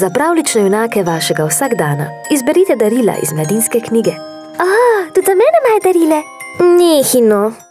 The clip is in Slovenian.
Za pravlične junake vašega vsakdana izberite darila iz mladinske knjige. A, tudi za mene imajo darile. Nehino.